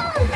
Ah!